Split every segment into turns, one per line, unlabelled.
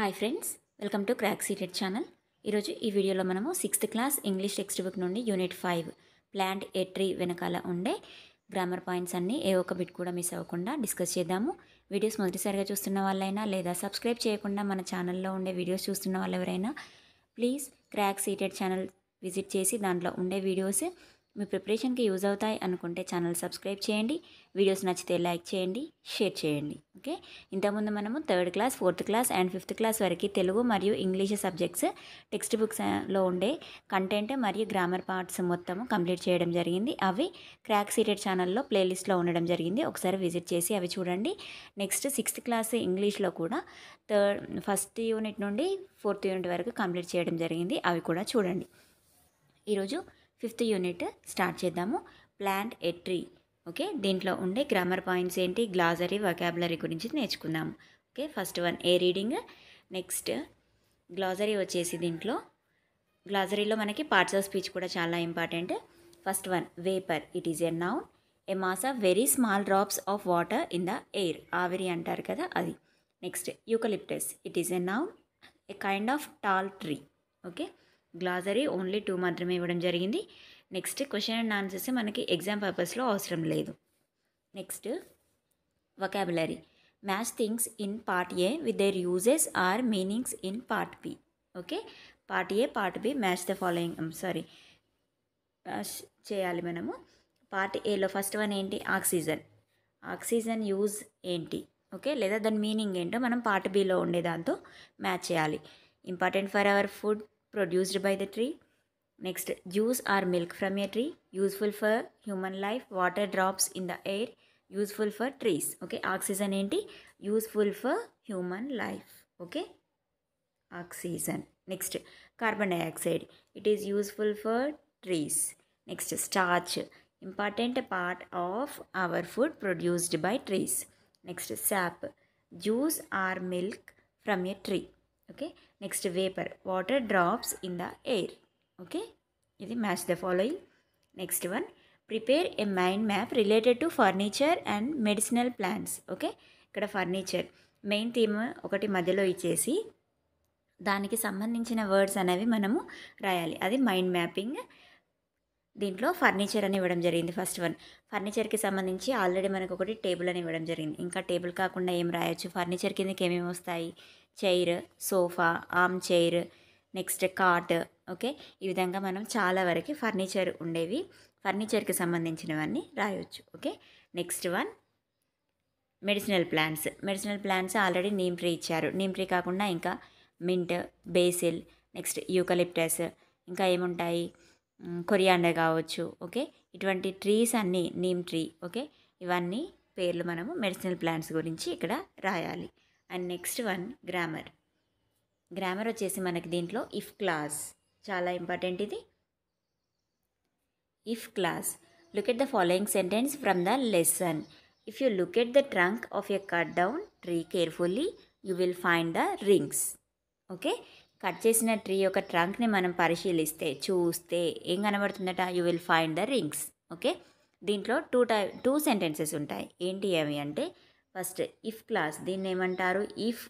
Hi friends welcome to crack seated channel ఈరోజు ఈ వీడియోలో మనము sixth class English text book నుండి unit five plant a tree వెనకాల ఉండే గ్రామర్ పాయింట్స్ అన్నీ ఏ ఒక్క బిట్ కూడా మిస్ అవ్వకుండా డిస్కస్ చేద్దాము. వీడియోస్ మొదటిసారిగా చూస్తున్న వాళ్ళైనా లేదా సబ్స్క్రైబ్ చేయకుండా మన ఛానల్లో ఉండే వీడియోస్ చూస్తున్న వాళ్ళు ఎవరైనా please crack seated channel visit చేసి దాంట్లో ఉండే వీడియోస్ మీ ప్రిపరేషన్కి యూజ్ అవుతాయి అనుకుంటే ఛానల్ సబ్స్క్రైబ్ చేయండి. వీడియోస్ నచ్చితే లైక్ చేయండి షేర్ చేయండి. ఓకే? ఇంతకుముందు మనము third class fourth class and fifth class వరకు తెలుగు మరియు ఇంగ్లీష్ సబ్జెక్ట్స్ టెక్స్ట్ బుక్స్లో ఉండే కంటెంట్ మరియు గ్రామర్ పార్ట్స్ మొత్తము కంప్లీట్ చేయడం జరిగింది. అవి క్రాక్ సీటెడ్ ఛానల్లో ప్లేలిస్ట్లో ఉండడం జరిగింది. ఒకసారి విజిట్ చేసి అవి చూడండి. నెక్స్ట్ సిక్స్త్ క్లాస్ ఇంగ్లీష్లో కూడా థర్డ్ ఫస్ట్ యూనిట్ నుండి ఫోర్త్ యూనిట్ వరకు కంప్లీట్ చేయడం జరిగింది. అవి కూడా చూడండి. ఈరోజు ఫిఫ్త్ యూనిట్ స్టార్ట్ చేద్దాము. Plant a tree. ఓకే? దీంట్లో ఉండే గ్రామర్ పాయింట్స్ ఏంటి? గ్లాజరీ వొకాబులరీ గురించి నేర్చుకుందాము okay? First one a reading? Next glossary వచ్చేసి దీంట్లో. గ్లాజరీలో మనకి పార్ట్స్ ఆఫ్ స్పీచ్ కూడా చాలా important. First one vapour. It is a noun a mass of very small drops of water in the air ఆవిరి అంటారు కదా అది. Next eucalyptus it is a noun a kind of tall tree okay? Glossary only two మాత్రమే ఇవ్వడం జరిగింది. Next question and answers మనకి exam పర్పస్లో అవసరం లేదు. Next vocabulary match things in part A with their uses or meanings in part B okay? Part A part B match the following sorry చేయాలి మనము. Part ఏలో ఫస్ట్ వన్ ఏంటి? Oxygen oxygen use ఏంటి? Okay? లేదా దాని meaning ఏంటో మనం part below ఉండే దాంతో మ్యాచ్ చేయాలి. Important for our food produced by the tree. Next, juice or milk from a tree, useful for human life, water drops in the air, useful for trees. Okay, oxygen enti, useful for human life. Okay, oxygen. Next, carbon dioxide, it is useful for trees. Next, starch, important part of our food produced by trees. Next, sap, juice or milk from a tree okay next vapour water drops in the air okay ఇది match the following next one prepare a mind map related to furniture and medicinal plants okay ఇక్కడ furniture main theme ఒకటి మధ్యలో ఇచ్చేసి దానికి సంబంధించిన words అనేవి మనము రాయాలి. అది మైండ్ మ్యాపింగ్ దీంట్లో ఫర్నిచర్ అని ఇవ్వడం జరిగింది ఫస్ట్ వన్. ఫర్నిచర్కి సంబంధించి ఆల్రెడీ మనకు ఒకటి టేబుల్ అని ఇవ్వడం జరిగింది. ఇంకా టేబుల్ కాకుండా ఏం రాయొచ్చు? ఫర్నిచర్ కిందకి ఏమేమి వస్తాయి? Chair sofa arm chair next cot okay? ఈ విధంగా మనం చాలా వరకు ఫర్నిచర్ ఉండేవి ఫర్నిచర్కి సంబంధించినవన్నీ రాయొచ్చు okay? Next one medicinal plants. Medicinal plants already neem tree ఇచ్చారు. నీమ్ ట్రీ కాకుండా ఇంకా మింట్ బేసిల్ నెక్స్ట్ యూకలిప్టస్ ఇంకా ఏముంటాయి? కొరియాండర్ కావచ్చు ఓకే? ఇటువంటి ట్రీస్ అన్నీ నీమ్ ట్రీ ఓకే? ఇవన్నీ పేర్లు మనము మెడిసినల్ ప్లాంట్స్ గురించి ఇక్కడ రాయాలి. And next one grammar grammar వచ్చేసి మనకి దీంట్లో ఇఫ్ క్లాస్ చాలా ఇంపార్టెంట్ ఇది. If clause look at the following sentence from the lesson if you look at the trunk of a cut down tree carefully you will find the rings okay cut చేసిన tree యొక్క ట్రంక్ని మనం పరిశీలిస్తే చూస్తే ఏం కనబడుతుందట? You will find the rings okay దీంట్లో two టై two sentences ఉంటాయి. ఏంటి అవి అంటే ఫస్ట్ ఇఫ్ క్లాస్ దీన్ని ఏమంటారు? ఇఫ్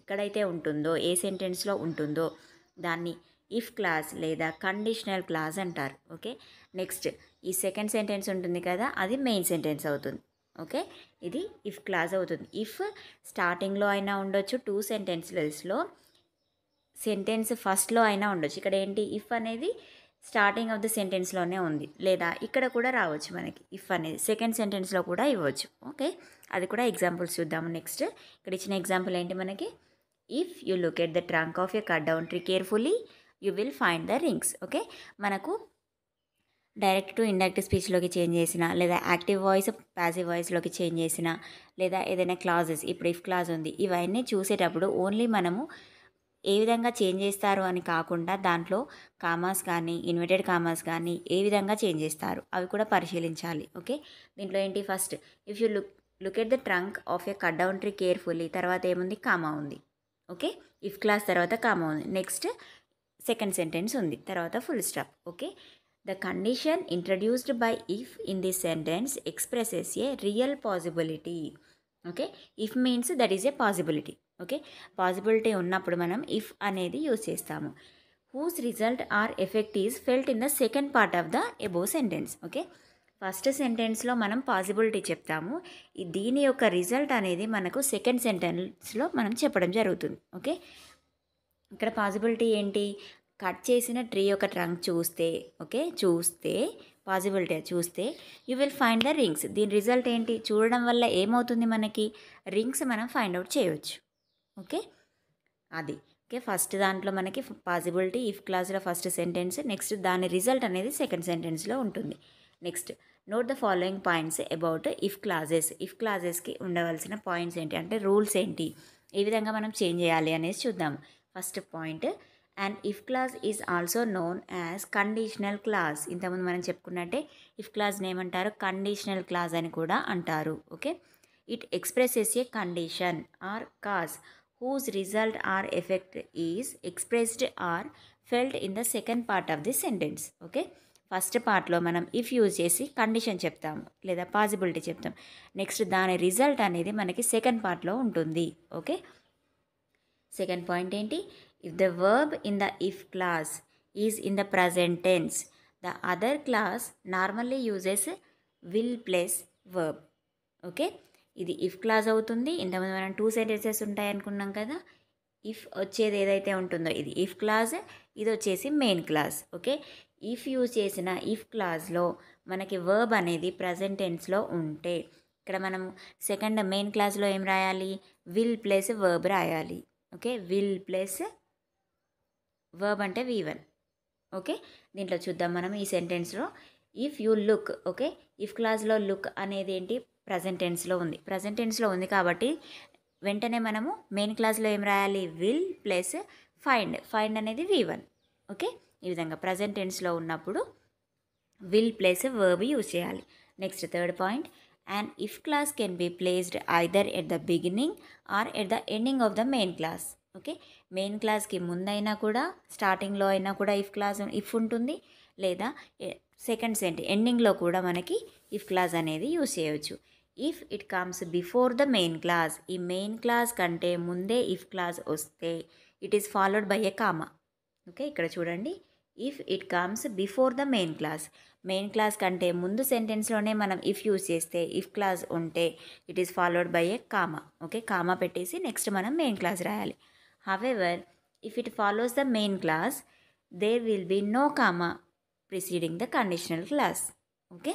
ఎక్కడైతే ఉంటుందో ఏ సెంటెన్స్లో ఉంటుందో దాన్ని ఇఫ్ క్లాస్ లేదా కండిషనల్ క్లాస్ అంటారు. ఓకే నెక్స్ట్ ఈ సెకండ్ సెంటెన్స్ ఉంటుంది కదా అది మెయిన్ సెంటెన్స్ అవుతుంది. ఓకే ఇది ఇఫ్ క్లాస్ అవుతుంది. ఇఫ్ స్టార్టింగ్లో అయినా ఉండొచ్చు టూ సెంటెన్స్లెస్లో సెంటెన్స్ ఫస్ట్లో అయినా ఉండొచ్చు. ఇక్కడ ఏంటి? ఇఫ్ అనేది స్టార్టింగ్ ఆఫ్ ద సెంటెన్స్లోనే ఉంది. లేదా ఇక్కడ కూడా రావచ్చు మనకి ఇఫ్ అనేది. సెకండ్ సెంటెన్స్లో కూడా ఇవ్వచ్చు. ఓకే? అది కూడా ఎగ్జాంపుల్స్ చూద్దాము నెక్స్ట్ ఇక్కడ ఇచ్చిన ఎగ్జాంపుల్ ఏంటి మనకి? If you look at the trunk of you cut down tree carefully you will find the rings okay? మనకు డైరెక్ట్ టు ఇండక్టివ్ స్పీచ్లోకి చేంజ్ చేసిన లేదా యాక్టివ్ వాయిస్ ప్యాసివ్ వాయిస్లోకి చేంజ్ చేసిన లేదా ఏదైనా క్లాజెస్ ఇప్పుడు ఇఫ్ క్లాజ్ ఉంది ఇవన్నీ చూసేటప్పుడు ఓన్లీ మనము ఏ విధంగా చేంజ్ చేస్తారు అని కాకుండా దాంట్లో కామాస్ కానీ ఇన్వర్టెడ్ కామాస్ కానీ ఏ విధంగా చేంజ్ చేస్తారు అవి కూడా పరిశీలించాలి. ఓకే? దీంట్లో ఏంటి first? If you look look at the trunk of a cut down tree carefully తర్వాత ఏముంది? కామా ఉంది. ఓకే? ఇఫ్ క్లాస్ తర్వాత కామా ఉంది. నెక్స్ట్ సెకండ్ సెంటెన్స్ ఉంది. తర్వాత full stop. Okay? The condition introduced by if in this sentence expresses a real possibility. Okay? If means that is a possibility. Okay? Possibility ఉన్నప్పుడు మనం if అనేది use చేస్తాము. Whose result or effect is felt in the second part of the above sentence okay? First సెంటెన్స్లో మనం possibility చెప్తాము. దీని యొక్క result అనేది మనకు సెకండ్ సెంటెన్స్లో మనం చెప్పడం జరుగుతుంది. ఓకే? ఇక్కడ పాసిబిలిటీ ఏంటి? కట్ చేసిన ట్రీ యొక్క ట్రంక్ చూస్తే ఓకే? చూస్తే పాసిబిలిటీ చూస్తే you will find the rings దీని రిజల్ట్ ఏంటి? చూడడం వల్ల ఏమవుతుంది మనకి? రింగ్స్ మనం ఫైండ్ అవుట్ చేయవచ్చు ఓకే? అది. ఓకే ఫస్ట్ దాంట్లో మనకి పాసిబిలిటీ ఇఫ్ క్లాస్లో ఫస్ట్ సెంటెన్స్ నెక్స్ట్ దాని రిజల్ట్ అనేది సెకండ్ సెంటెన్స్లో ఉంటుంది. Next note the following points about if clauses if క్లాజెస్కి ఉండవలసిన పాయింట్స్ ఏంటి? అంటే రూల్స్ ఏంటి? ఏ విధంగా మనం చేంజ్ చేయాలి అనేది చూద్దాం. First point and if clause is also known as conditional clause ఇంతకుముందు మనం చెప్పుకున్నట్టే ఇఫ్ క్లాస్ని ఏమంటారు? కండిషనల్ క్లాస్ అని కూడా అంటారు. Okay? It expresses a condition or cause whose result or effect is expressed or felt in the second part of the sentence okay first పార్ట్లో మనం if use చేసి condition చెప్తాము లేదా పాసిబిలిటీ చెప్తాం నెక్స్ట్ దాని రిజల్ట్ అనేది మనకి సెకండ్ పార్ట్లో ఉంటుంది ఓకే? సెకండ్ పాయింట్ ఏంటి? If the verb in the if clause is in the present tense the other clause normally uses will plus verb okay? ఇది ఇఫ్ క్లాస్ అవుతుంది. ఇంతకుముందు మనం టూ సెంటెన్సెస్ ఉంటాయి అనుకున్నాం కదా. ఇఫ్ వచ్చేది ఏదైతే ఉంటుందో ఇది ఇఫ్ క్లాస్ ఇది వచ్చేసి main clause okay if use చేసిన ఇఫ్ క్లాస్లో మనకి వర్బ్ అనేది ప్రజెంట్ టెన్స్లో ఉంటే ఇక్కడ మనం సెకండ్ మెయిన్ క్లాస్లో ఏం రాయాలి? విల్ ప్లస్ వర్బ్ రాయాలి ఓకే విల్ ప్లస్ వర్బ్ అంటే వి వన్ ఓకే దీంట్లో చూద్దాం మనం ఈ సెంటెన్స్లో if you look okay if క్లాస్లో లుక్ అనేది ఏంటి? ప్రజెంట్ టెన్స్లో ఉంది. ప్రజెంట్ టెన్స్లో ఉంది కాబట్టి వెంటనే మనము మెయిన్ క్లాస్లో ఏం రాయాలి? Will plus find. ఫైండ్ అనేది వి వన్. ఓకే? ఈ విధంగా ప్రజెంట్ టెన్స్లో ఉన్నప్పుడు విల్ ప్లేస్ వర్బ్ యూజ్ చేయాలి. Next third point. And if clause can be placed either at the beginning or at the ending of the main clause okay? Main క్లాస్కి ముందైనా కూడా స్టార్టింగ్లో అయినా కూడా ఇఫ్ క్లాస్ ఇఫ్ ఉంటుంది. లేదా సెకండ్ సెంట్ ఎండింగ్లో కూడా మనకి ఇఫ్ క్లాస్ అనేది యూజ్ చేయవచ్చు if it comes before the main clause ఈ మెయిన్ క్లాస్ కంటే ముందే ఇఫ్ క్లాస్ వస్తే it is followed by a comma okay ఇక్కడ చూడండి. If it comes before the main clause main clause కంటే ముందు సెంటెన్స్లోనే మనం ఇఫ్ యూజ్ చేస్తే ఇఫ్ క్లాస్ ఉంటే it is followed by a comma okay comma పెట్టేసి నెక్స్ట్ మనం మెయిన్ క్లాస్ రాయాలి. However if it follows the main clause there will be no comma preceding the conditional clause okay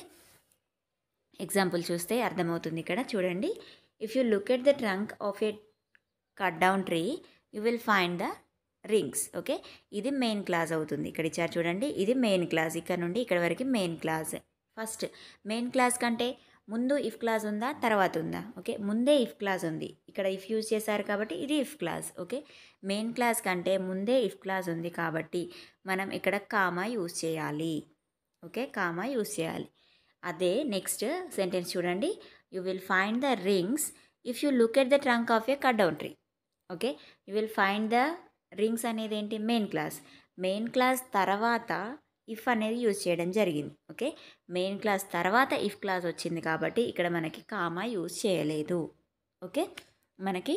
example చూస్తే అర్థమవుతుంది ఇక్కడ. చూడండి. If you look at the trunk of a cut down tree you will find the rings okay ఇది main clause అవుతుంది. ఇక్కడ ఇచ్చారు చూడండి. ఇది మెయిన్ క్లాస్ ఇక్కడ నుండి ఇక్కడ వరకు main clause first main clause కంటే ముందు ఇఫ్ క్లాస్ ఉందా? తర్వాత ఉందా? ఓకే ముందే ఇఫ్ క్లాస్ ఉంది. ఇక్కడ ఇఫ్ యూజ్ చేశారు కాబట్టి ఇది if clause okay main clause కంటే ముందే ఇఫ్ క్లాస్ ఉంది కాబట్టి మనం ఇక్కడ కామా యూజ్ చేయాలి. ఓకే కామా యూజ్ చేయాలి. అదే నెక్స్ట్ సెంటెన్స్ చూడండి. You will find the rings if you look at the trunk of a cut down tree okay you will find the rings అనేది ఏంటి? మెయిన్ క్లాస్ మెయిన్ క్లాస్ తర్వాత if అనేది use చేయడం జరిగింది. Okay main clause తర్వాత if clause వచ్చింది కాబట్టి ఇక్కడ మనకి కామా యూజ్ చేయలేదు. ఓకే మనకి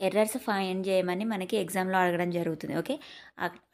ఎర్రర్స్ ఫైండ్ చేయమని మనకి ఎగ్జామ్లో అడగడం జరుగుతుంది ఓకే?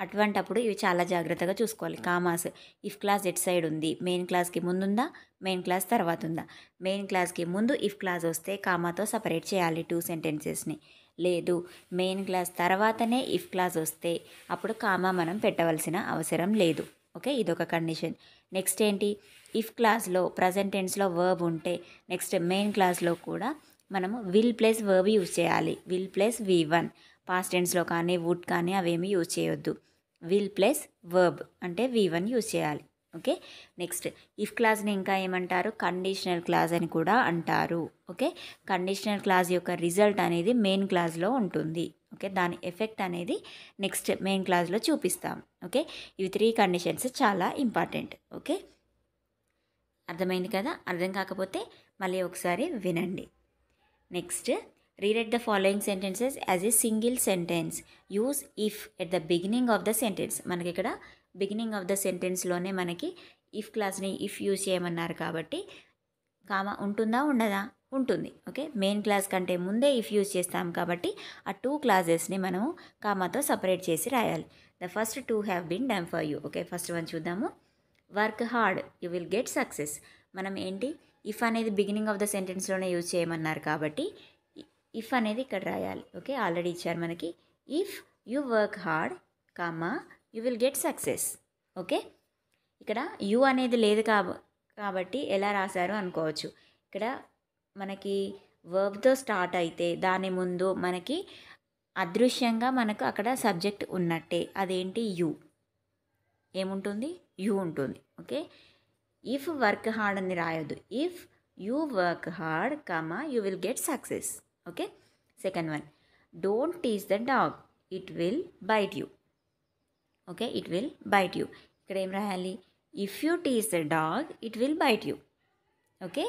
అటువంటప్పుడు ఇవి చాలా జాగ్రత్తగా చూసుకోవాలి. Commas if clause at side ఉంది మెయిన్ క్లాస్కి ముందుందా మెయిన్ క్లాస్ తర్వాత ఉందా మెయిన్ క్లాస్కి ముందు ఇఫ్ క్లాస్ వస్తే కామాతో సపరేట్ చేయాలి టూ సెంటెన్సెస్ని. లేదు మెయిన్ క్లాస్ తర్వాతనే ఇఫ్ క్లాస్ వస్తే అప్పుడు కామా మనం పెట్టవలసిన అవసరం లేదు ఓకే? ఇదొక కండిషన్. నెక్స్ట్ ఏంటి? ఇఫ్ క్లాస్లో ప్రజెంట్ టెన్స్లో వర్బ్ ఉంటే నెక్స్ట్ మెయిన్ క్లాస్లో కూడా మనము విల్ ప్లస్ వర్బ్ యూజ్ చేయాలి. Will plus V one past టెన్స్లో కానీ వుడ్ కానీ అవేమి యూజ్ చేయొద్దు. విల్ ప్లస్ వర్బ్ అంటే వి వన్ యూజ్ చేయాలి. ఓకే? నెక్స్ట్ ఇఫ్ క్లాస్ని ఇంకా ఏమంటారు? కండిషనల్ క్లాస్ అని కూడా అంటారు. ఓకే? కండిషనల్ క్లాస్ యొక్క రిజల్ట్ అనేది మెయిన్ క్లాస్లో ఉంటుంది. ఓకే? దాని ఎఫెక్ట్ అనేది నెక్స్ట్ మెయిన్ క్లాస్లో చూపిస్తాం. ఓకే? ఇవి త్రీ కండిషన్స్ చాలా ఇంపార్టెంట్ ఓకే? అర్థమైంది కదా? అర్థం కాకపోతే మళ్ళీ ఒకసారి వినండి. Next read the following sentences as a single sentence use if at the beginning of the sentence మనకి ఇక్కడ బిగినింగ్ ఆఫ్ ద సెంటెన్స్లోనే మనకి ఇఫ్ క్లాస్ని ఇఫ్ యూజ్ చేయమన్నారు కాబట్టి కామా ఉంటుందా ఉండదా? ఉంటుంది. ఓకే మెయిన్ క్లాస్ కంటే ముందే ఇఫ్ యూజ్ చేస్తాం కాబట్టి ఆ టూ క్లాజెస్ని మనము కామాతో సపరేట్ చేసి రాయాలి. The first two have been done for you okay first one చూద్దాము. Work hard you will get success మనం ఏంటి? ఇఫ్ అనేది బిగినింగ్ ఆఫ్ ద సెంటెన్స్లోనే యూజ్ చేయమన్నారు కాబట్టి ఇఫ్ అనేది ఇక్కడ రాయాలి. ఓకే ఆల్రెడీ ఇచ్చారు మనకి. If you work hard comma you will get success okay ఇక్కడ యు అనేది లేదు కాబ కాబట్టి ఎలా రాశారు అనుకోవచ్చు. ఇక్కడ మనకి వర్బ్తో స్టార్ట్ అయితే దాని ముందు మనకి అదృశ్యంగా మనకు అక్కడ సబ్జెక్ట్ ఉన్నట్టే. అదేంటి? యు ఏముంటుంది? యు ఉంటుంది. ఓకే ఇఫ్ వర్క్ హార్డ్ అని రాయొద్దు if you work hard comma you will get success okay second one don't teach the dog it will bite you okay it will bite you ఇక్కడ ఏం రాయాలి? If you tease the dog it will bite you okay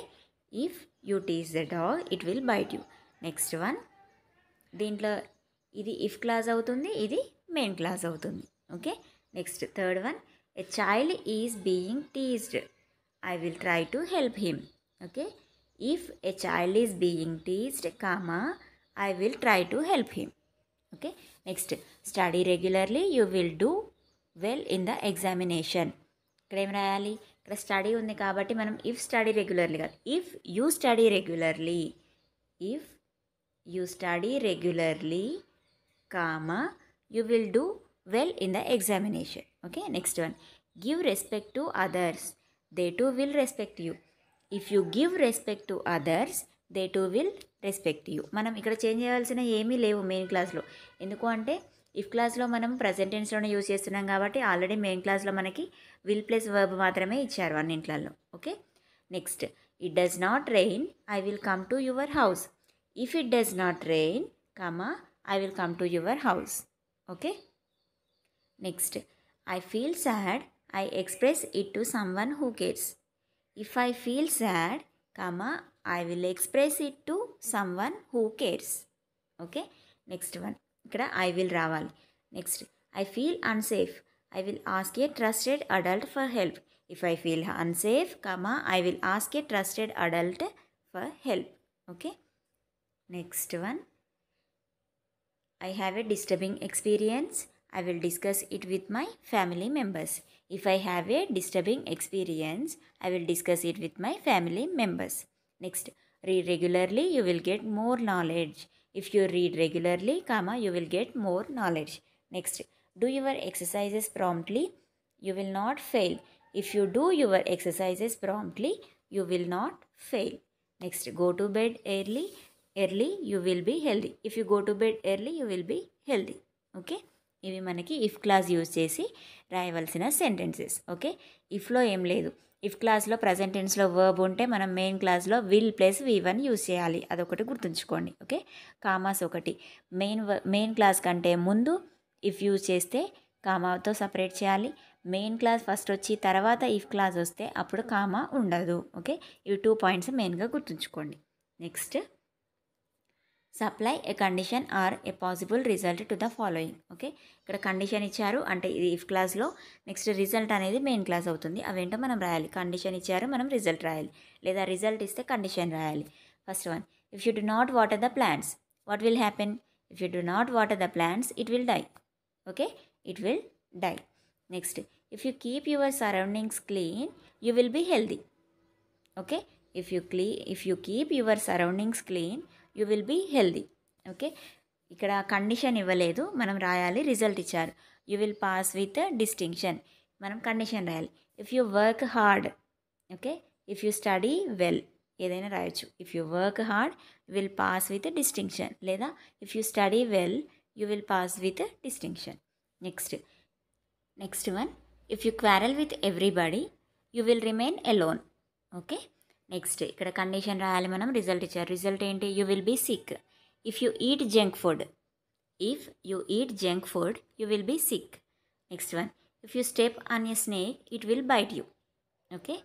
if you tease the dog it will bite you next one దీంట్లో ఇది if clause అవుతుంది ఇది main clause అవుతుంది. Okay next third one a child is being teased I will try to help him okay if a child is being teased comma I will try to help him okay next study regularly you will do well in the examination ఇక్కడ ఏం రాయాలి? ఇక్కడ study ఉంది కాబట్టి మనం if study regularly కాదు. If you study regularly if you study regularly comma you will do well in the examination okay next one give respect to others they too will respect you if you give respect to others they too will respect you మనం ఇక్కడ change చేయాల్సిన ఏమీ లేవు main క్లాస్లో ఎందుకు అంటే if క్లాస్లో మనం ప్రజెంట్ టెన్స్లోనే యూజ్ చేస్తున్నాం కాబట్టి ఆల్రెడీ మెయిన్ క్లాస్లో మనకి విల్ ప్లస్ వర్బ్ మాత్రమే ఇచ్చారు అన్నింట్లలో. Okay next it does not rain I will come to your house if it does not rain comma I will come to your house okay next I feel sad I express it to someone who cares if I feel sad comma I will express it to someone who cares okay next one ఇక్కడ I will రావాలి. Next I feel unsafe I will ask a trusted adult for help if I feel unsafe comma I will ask a trusted adult for help okay next one I have a disturbing experience. I will discuss it with my family members. If I have a disturbing experience, I will discuss it with my family members. Next, read regularly, you will get more knowledge. If you read regularly, comma, you will get more knowledge. Next, do your exercises promptly, you will not fail. If you do your exercises promptly, you will not fail. Next, go to bed early. Early, you will be healthy. If you go to bed early, you will be healthy. Okay. ఇవి మనకి if clause use చేసి రాయవలసిన sentences okay ఇఫ్లో ఏం లేదు. If క్లాస్లో present టెన్స్లో verb ఉంటే మనం మెయిన్ క్లాస్లో will plus V one use చేయాలి. అదొకటి గుర్తుంచుకోండి ఓకే కామాస్ ఒకటి. మెయిన్ మెయిన్ క్లాస్ కంటే ముందు ఇఫ్ యూజ్ చేస్తే కామాతో సపరేట్ చేయాలి. మెయిన్ క్లాస్ ఫస్ట్ వచ్చి తర్వాత ఇఫ్ క్లాస్ వస్తే అప్పుడు కామా ఉండదు ఓకే ఇవి టూ పాయింట్స్ మెయిన్గా గుర్తుంచుకోండి. Next supply a condition or a possible result to the following. Okay? ఇక్కడ కండిషన్ ఇచ్చారు. అంటే ఇది ఇఫ్ క్లాస్లో నెక్స్ట్ రిజల్ట్ అనేది మెయిన్ క్లాస్ అవుతుంది. అవేంటో మనం రాయాలి. కండిషన్ ఇచ్చారు మనం రిజల్ట్ రాయాలి. లేదా రిజల్ట్ ఇస్తే కండిషన్ రాయాలి. First one if you do not water the plants what will happen? If you do not water the plants it will die. Okay? It will die. Next if you keep your surroundings clean you will be healthy. Okay? If you clean if you keep your surroundings clean you will be healthy. Okay? ఇక్కడ condition ఇవ్వలేదు. మనం రాయాలి result ఇచ్చారు. You will pass with distinction. మనం condition రాయాలి. If you work hard okay? If you study well ఏదైనా రాయొచ్చు. If you work hard you will pass with distinction. లేదా if you study well you will pass with distinction. Next. Next one. If you quarrel with everybody you will remain alone. Okay? Next ఇక్కడ condition రాయాలి మనం result ఇచ్చారు. Result ఏంటి? You will be sick if you eat junk food if you eat junk food you will be sick next one if you step on a snake it will bite you okay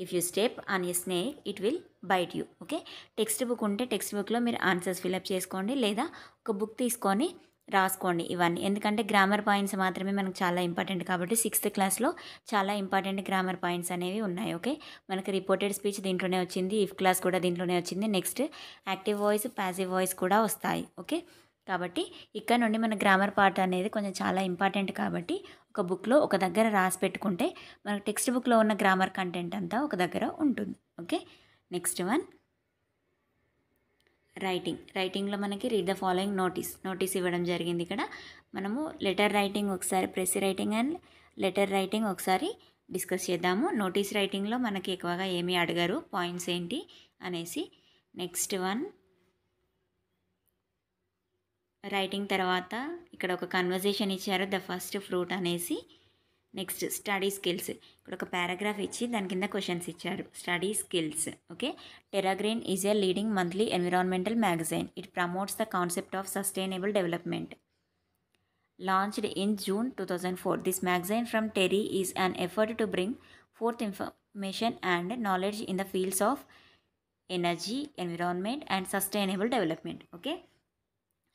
if you step on a snake it will bite you okay text book ఉంటే text బుక్లో మీరు answers fill up చేసుకోండి. లేదా ఒక book తీసుకొని రాసుకోండి ఇవన్నీ. ఎందుకంటే గ్రామర్ పాయింట్స్ మాత్రమే మనకు చాలా ఇంపార్టెంట్ కాబట్టి సిక్స్త్ క్లాస్లో చాలా ఇంపార్టెంట్ గ్రామర్ పాయింట్స్ అనేవి ఉన్నాయి ఓకే మనకి రిపోర్టెడ్ స్పీచ్ దీంట్లోనే వచ్చింది ఇఫ్ క్లాస్ కూడా దీంట్లోనే వచ్చింది. Next active voice passive voice కూడా వస్తాయి ఓకే కాబట్టి ఇక్కడ నుండి మన గ్రామర్ పార్ట్ అనేది కొంచెం చాలా ఇంపార్టెంట్ కాబట్టి ఒక బుక్లో ఒక దగ్గర రాసి పెట్టుకుంటే మనకు టెక్స్ట్ బుక్లో ఉన్న గ్రామర్ కంటెంట్ అంతా ఒక దగ్గర ఉంటుంది ఓకే నెక్స్ట్ వన్ రైటింగ్ రైటింగ్లో మనకి read the following notice notice ఇవ్వడం జరిగింది ఇక్కడ. మనము లెటర్ రైటింగ్ ఒకసారి press writing and letter writing ఒకసారి డిస్కస్ చేద్దాము. నోటీస్ రైటింగ్లో మనకి ఎక్కువగా ఏమీ అడగరు. పాయింట్స్ ఏంటి అనేసి నెక్స్ట్ వన్ రైటింగ్ తర్వాత ఇక్కడ ఒక కన్వర్జేషన్ ఇచ్చారు. ద ఫస్ట్ ఫ్రూట్ అనేసి నెక్స్ట్ స్టడీ స్కిల్స్ ఇక్కడ ఒక పారాగ్రాఫ్ ఇచ్చి దాని కింద క్వశ్చన్స్ ఇచ్చారు. Study skills okay TerraGreen is a leading monthly environmental magazine it promotes the concept of sustainable development launched in June two thousand four this magazine from TERI is an effort to bring forth information and knowledge in the fields of energy environment and sustainable development okay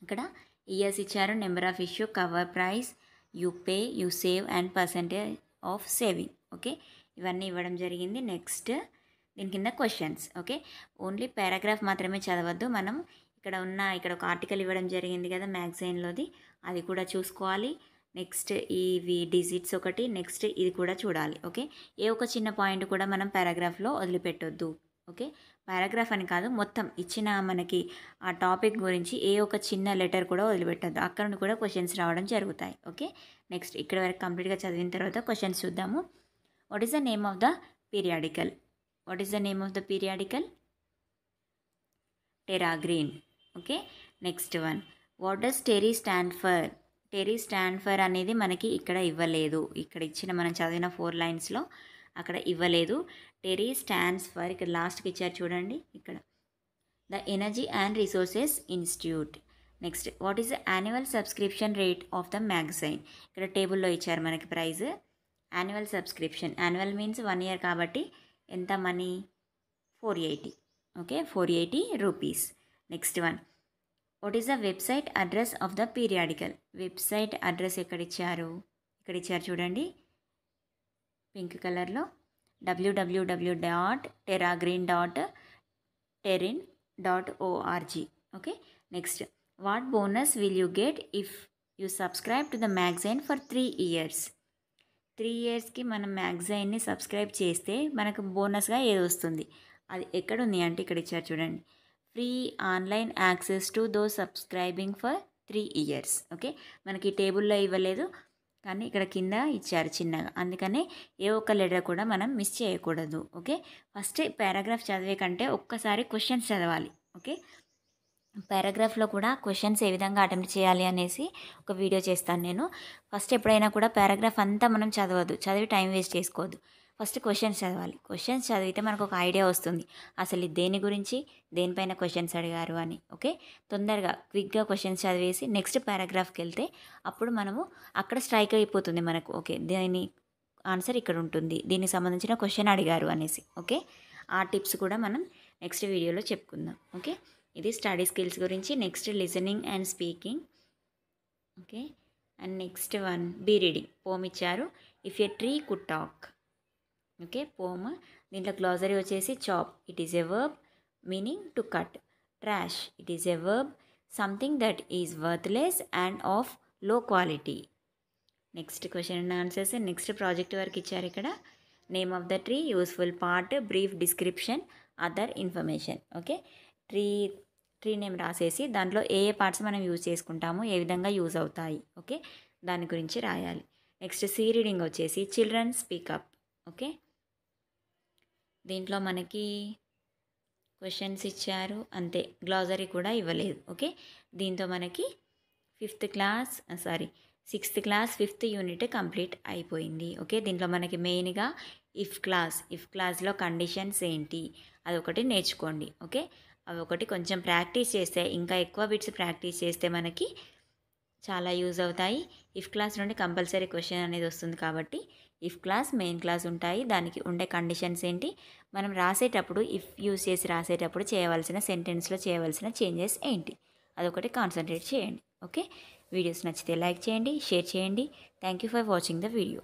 ఇక్కడ years ఇచ్చారు number of issue cover price you pay you save and percentage of saving. Okay? ఇవన్నీ ఇవ్వడం జరిగింది. Next దీని కింద questions. Okay? Only paragraph మాత్రమే చదవద్దు. మనం ఇక్కడ ఉన్న ఇక్కడ ఒక ఆర్టికల్ ఇవ్వడం జరిగింది కదా మ్యాగజైన్లోది. అది కూడా చూసుకోవాలి. నెక్స్ట్ ఇవి డిజిట్స్ ఒకటి నెక్స్ట్ ఇది కూడా చూడాలి. ఓకే? ఏ ఒక చిన్న పాయింట్ కూడా మనం పారాగ్రాఫ్లో వదిలిపెట్టొద్దు. ఓకే? పారాగ్రాఫ్ అని కాదు మొత్తం ఇచ్చిన మనకి ఆ టాపిక్ గురించి ఏ ఒక చిన్న లెటర్ కూడా వదిలిపెట్టద్దు. అక్కడ నుండి కూడా క్వశ్చన్స్ రావడం జరుగుతాయి. ఓకే? నెక్స్ట్ ఇక్కడ వరకు కంప్లీట్గా చదివిన తర్వాత క్వశ్చన్స్ చూద్దాము. What is the name of the periodical what is the name of the periodical TerraGreen okay? Next one. What does TERI stand for TERI stand for అనేది మనకి ఇక్కడ ఇవ్వలేదు. ఇక్కడ ఇచ్చిన మనం చదివిన ఫోర్ లైన్స్లో అక్కడ ఇవ్వలేదు. టెరీ స్టాండ్స్ ఫర్ ఇక్కడ లాస్ట్కి ఇచ్చారు చూడండి ఇక్కడ. The energy and resources institute next what is the annual subscription rate of the magazine ఇక్కడ టేబుల్లో ఇచ్చారు మనకి price annual subscription annual means one year కాబట్టి ఎంత money four eighty okay four eighty rupees next one what is the website address of the periodical website address ఎక్కడ ఇచ్చారు? ఇక్కడ ఇచ్చారు చూడండి. పింక్ కలర్లో W W W dot terra green dot teriin dot O R G okay next what bonus will you get if you subscribe to the magazine for three years three ఇయర్స్కి మనం మ్యాగజైన్ని subscribe చేస్తే మనకు బోనస్గా ఏది వస్తుంది? అది ఎక్కడ ఉంది అంటే ఇక్కడ ఇచ్చారు చూడండి. Free online access to those subscribing for three years okay మనకి టేబుల్లో ఇవ్వలేదు. కానీ ఇక్కడ కింద ఇచ్చారు చిన్నగా. అందుకనే ఏ ఒక్క లెటర్ కూడా మనం మిస్ చేయకూడదు. ఓకే? ఫస్ట్ పారాగ్రాఫ్ చదివే కంటే ఒక్కసారి క్వశ్చన్స్ చదవాలి. ఓకే? పారాగ్రాఫ్లో కూడా క్వశ్చన్స్ ఏ విధంగా అటెంప్ట్ చేయాలి అనేసి ఒక వీడియో చేస్తాను నేను. ఫస్ట్ ఎప్పుడైనా కూడా పారాగ్రాఫ్ అంతా మనం చదవద్దు. చదివి టైం వేస్ట్ చేసుకోవద్దు. ఫస్ట్ క్వశ్చన్స్ చదవాలి. క్వశ్చన్స్ చదివితే మనకు ఒక ఐడియా వస్తుంది. అసలు దేని గురించి దేనిపైన క్వశ్చన్స్ అడిగారు అని. ఓకే? తొందరగా క్విక్గా క్వశ్చన్స్ చదివేసి నెక్స్ట్ పారాగ్రాఫ్కి వెళ్తే అప్పుడు మనము అక్కడ స్ట్రైక్ అయిపోతుంది మనకు. ఓకే? దీని ఆన్సర్ ఇక్కడ ఉంటుంది. దీనికి సంబంధించిన క్వశ్చన్ అడిగారు అనేసి. ఓకే? ఆ టిప్స్ కూడా మనం నెక్స్ట్ వీడియోలో చెప్పుకుందాం. ఓకే? ఇది స్టడీ స్కిల్స్ గురించి. Next listening and speaking. Okay? And next one B reading. Poem ఇచ్చారు if a tree could talk. Okay poem. దీంట్లో గ్లాజరీ వచ్చేసి chop. It is a verb meaning to cut trash it is a verb something that is worthless and of low quality next question and answers next project work ఇచ్చారు ఇక్కడ. Name of the tree useful part brief description other information okay. Tree tree name రాసేసి దాంట్లో ఏ ఏ parts మనం use చేసుకుంటాము ఏ విధంగా యూజ్ అవుతాయి. ఓకే. దాని గురించి రాయాలి. నెక్స్ట్ సీ రీడింగ్ వచ్చేసి చిల్డ్రన్ స్పీకప్ ఓకే. దీంట్లో మనకి క్వశ్చన్స్ ఇచ్చారు. అంతే. గ్లాజరీ కూడా ఇవ్వలేదు. ఓకే? దీంతో మనకి fifth class sorry sixth class fifth unit complete అయిపోయింది. ఓకే? దీంట్లో మనకి మెయిన్గా ఇఫ్ క్లాస్ ఇఫ్ క్లాస్లో కండిషన్స్ ఏంటి? అదొకటి నేర్చుకోండి. ఓకే? అవి ఒకటి కొంచెం ప్రాక్టీస్ చేస్తే ఇంకా ఎక్కువ బిట్స్ ప్రాక్టీస్ చేస్తే మనకి చాలా యూజ్ అవుతాయి. ఇఫ్ క్లాస్ నుండి కంపల్సరీ క్వశ్చన్ అనేది వస్తుంది కాబట్టి ఇఫ్ క్లాస్ మెయిన్ క్లాస్ ఉంటాయి. దానికి ఉండే కండిషన్స్ ఏంటి? మనం రాసేటప్పుడు ఇఫ్ యూజ్ చేసి రాసేటప్పుడు చేయవలసిన సెంటెన్స్లో చేయవలసిన చేంజెస్ ఏంటి? అదొకటి కాన్సన్ట్రేట్ చేయండి. ఓకే వీడియోస్ నచ్చితే లైక్ చేయండి షేర్ చేయండి. Thank you for watching the video